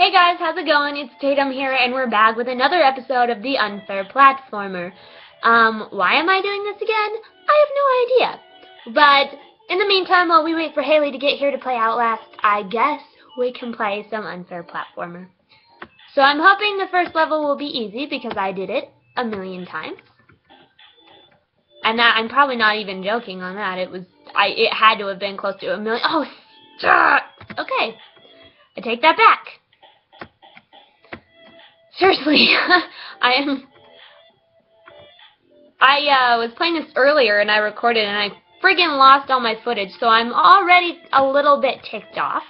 Hey guys, how's it going? It's Tatum here, and we're back with another episode of The Unfair Platformer. Um, why am I doing this again? I have no idea. But, in the meantime, while we wait for Hailey to get here to play Outlast, I guess we can play some Unfair Platformer. So I'm hoping the first level will be easy, because I did it a million times. And that, I'm probably not even joking on that. It was, I, it had to have been close to a million. Oh, stop! Okay. I take that back. Seriously, I am. I uh, was playing this earlier and I recorded and I friggin' lost all my footage, so I'm already a little bit ticked off.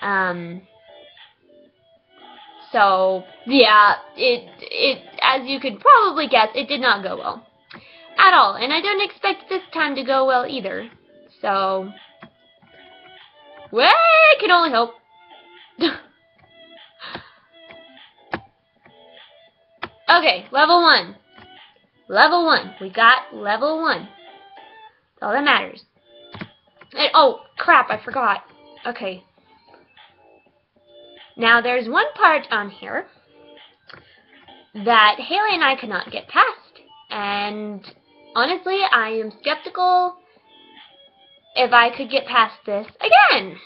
Um. So yeah, it it as you could probably guess, it did not go well at all, and I don't expect this time to go well either. So, well, I can only hope. Okay, level one. Level one. We got level one. That's all that matters. And, oh, crap, I forgot. Okay. Now, there's one part on here that Hailey and I could not get past. And honestly, I am skeptical if I could get past this again.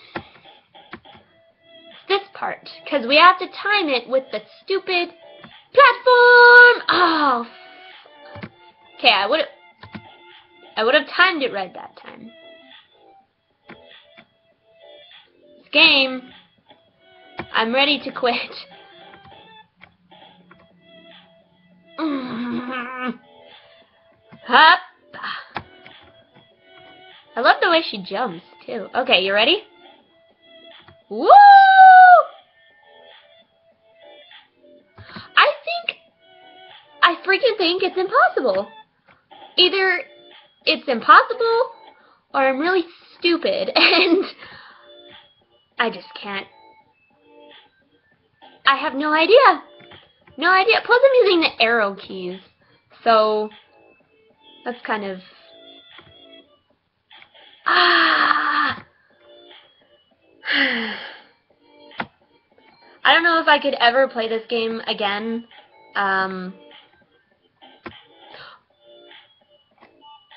This part. Because we have to time it with the stupid Platform! Okay, I would. I would have timed it right that time. This game. I'm ready to quit. Hop. I love the way she jumps, too. Okay, you ready? Woo! I think I freaking think it's impossible. Either it's impossible or I'm really stupid and I just can't. I have no idea. No idea. Plus I'm using the arrow keys. So that's kind of Ah I don't know if I could ever play this game again. Um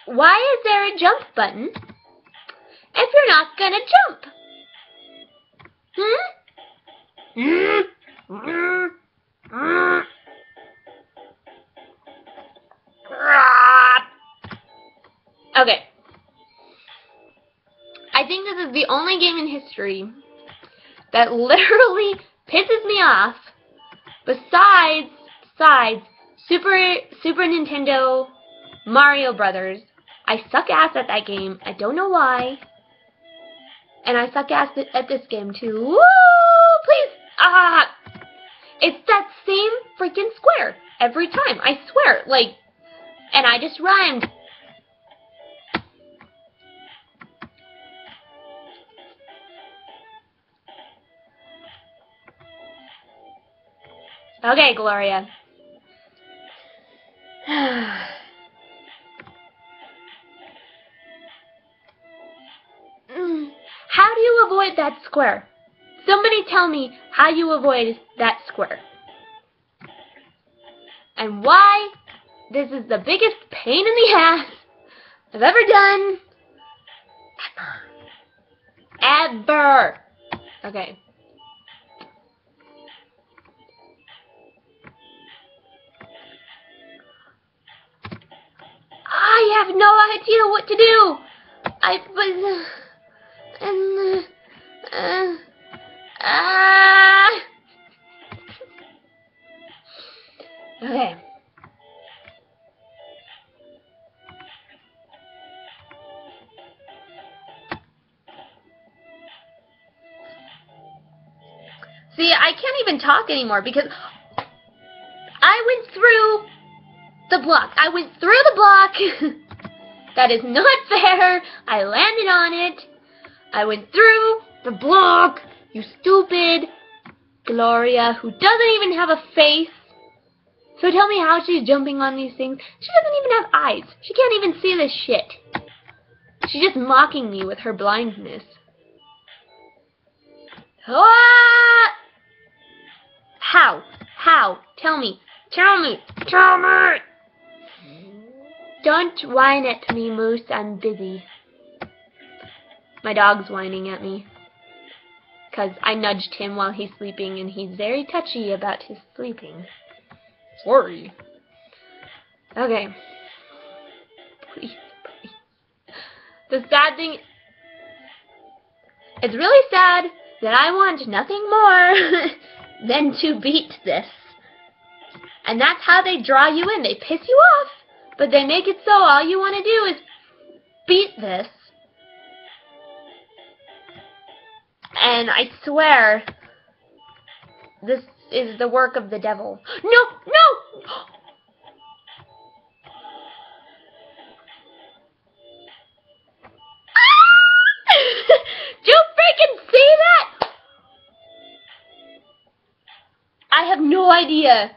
Why is there a jump button if you're not gonna jump? Hmm? Okay. I think this is the only game in history that literally pisses me off besides besides Super Super Nintendo Mario Brothers I suck ass at that game. I don't know why. And I suck ass at this game too. Woo! Please! Ah! It's that same freaking square every time. I swear. Like, and I just rhymed. Okay, Gloria. Square. Somebody tell me how you avoid that square. And why this is the biggest pain in the ass I've ever done. Ever. Ever. Okay. I have no idea what to do. I was... Uh, and... Uh, Okay. See, I can't even talk anymore because I went through the block. I went through the block. that is not fair. I landed on it. I went through the block! You stupid Gloria, who doesn't even have a face. So tell me how she's jumping on these things. She doesn't even have eyes. She can't even see this shit. She's just mocking me with her blindness. Ah! How? How? Tell me. Tell me. Tell me. Don't whine at me, Moose. I'm busy. My dog's whining at me. Because I nudged him while he's sleeping, and he's very touchy about his sleeping. Sorry. Okay. Please, please. The sad thing... It's really sad that I want nothing more than to beat this. And that's how they draw you in. They piss you off, but they make it so all you want to do is beat this. And I swear, this is the work of the devil. No, no! Do you freaking see that? I have no idea.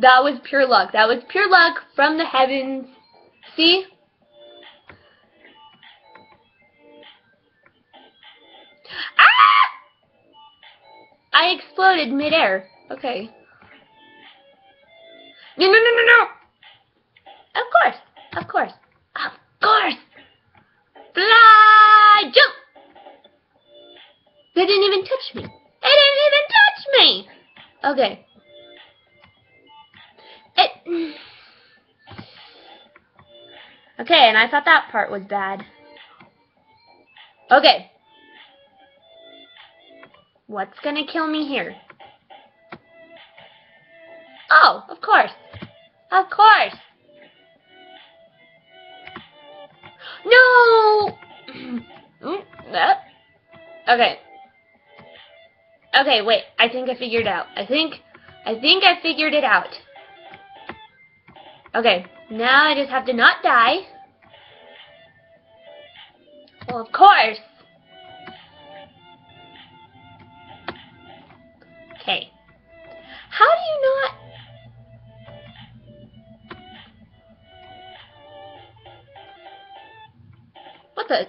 That was pure luck. That was pure luck from the heavens. See? Exploded midair. Okay. No, no, no, no, no! Of course. Of course. Of course! Fly! Jump! They didn't even touch me. They didn't even touch me! Okay. It... Okay, and I thought that part was bad. Okay. What's gonna kill me here? Oh, of course. Of course. No! Mm, okay. Okay, wait. I think I figured out. I think, I think I figured it out. Okay, now I just have to not die. Well, of course. Okay. How do you not... the...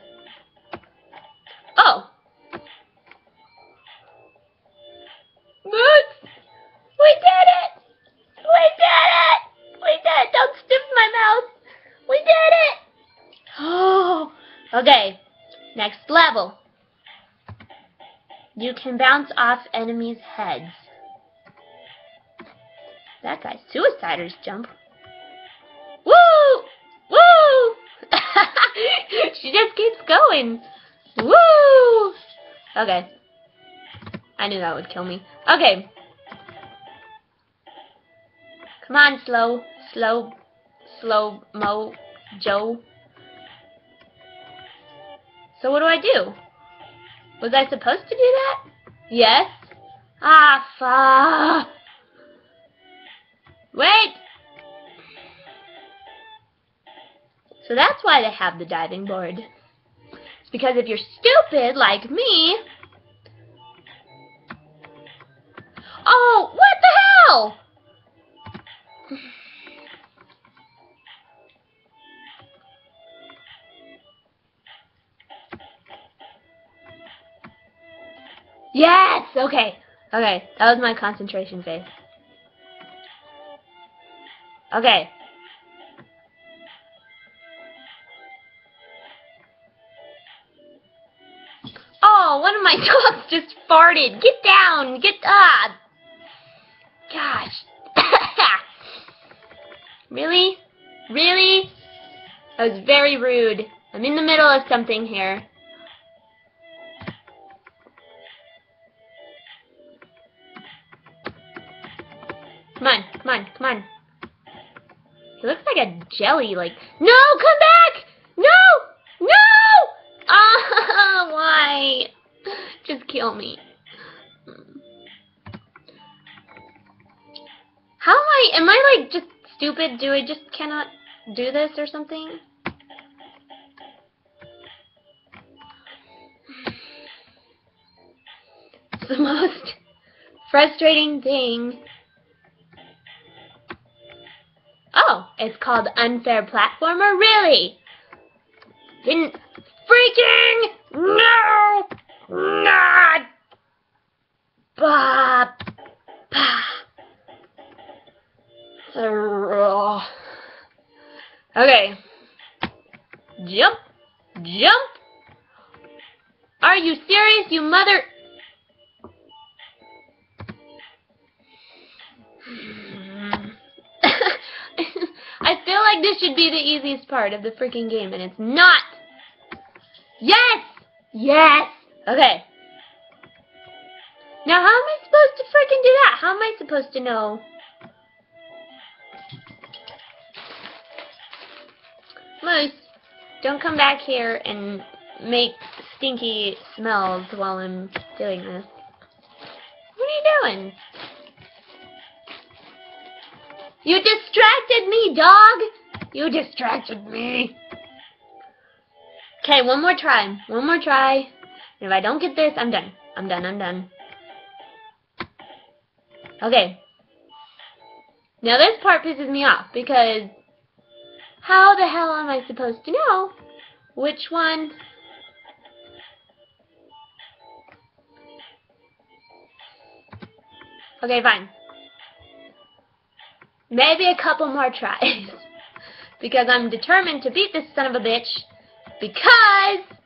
Oh. We did it! We did it! We did it! Don't stiff my mouth! We did it! Oh. Okay. Next level. You can bounce off enemies' heads. That guy's suiciders jump. she just keeps going. Woo! Okay. I knew that would kill me. Okay. Come on, slow, slow, slow mo, Joe. So what do I do? Was I supposed to do that? Yes. Ah, fuck. Wait. So that's why they have the diving board. It's because if you're stupid like me. Oh, what the hell? Yes! Okay. Okay. That was my concentration phase. Okay. Just farted. Get down. Get up. Gosh. really? Really? That was very rude. I'm in the middle of something here. Come on, come on, come on. He looks like a jelly, like, no, come back! Kill me. How am I, am I like just stupid? Do I just cannot do this or something? It's the most frustrating thing Oh, it's called Unfair Platformer? Really? Didn't freaking Are you serious, you mother... I feel like this should be the easiest part of the freaking game, and it's not. Yes! Yes! Okay. Now, how am I supposed to freaking do that? How am I supposed to know? Moose, don't come back here and make stinky smells while I'm doing this. What are you doing? You distracted me, dog! You distracted me. Okay, one more try. One more try. And if I don't get this, I'm done. I'm done, I'm done. Okay. Now this part pisses me off because how the hell am I supposed to know which one Okay, fine. Maybe a couple more tries. because I'm determined to beat this son of a bitch. Because...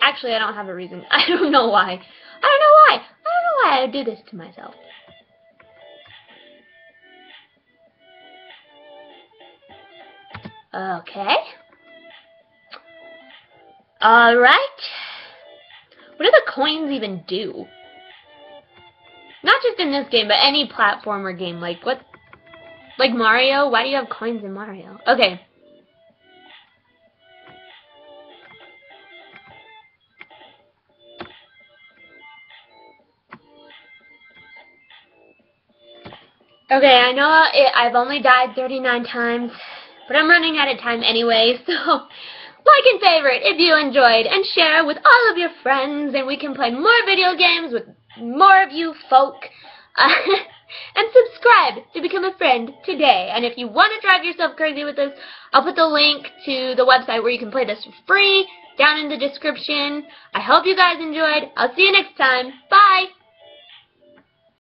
Actually, I don't have a reason. I don't know why. I don't know why. I don't know why I do this to myself. Okay. Alright. What do the coins even do? Not just in this game, but any platformer game. Like, what? Like Mario? Why do you have coins in Mario? Okay. Okay, I know it, I've only died 39 times, but I'm running out of time anyway, so like and favorite if you enjoyed, and share with all of your friends, and we can play more video games with more of you folk. Uh, and subscribe to become a friend today. And if you want to drive yourself crazy with this, I'll put the link to the website where you can play this for free down in the description. I hope you guys enjoyed. I'll see you next time. Bye!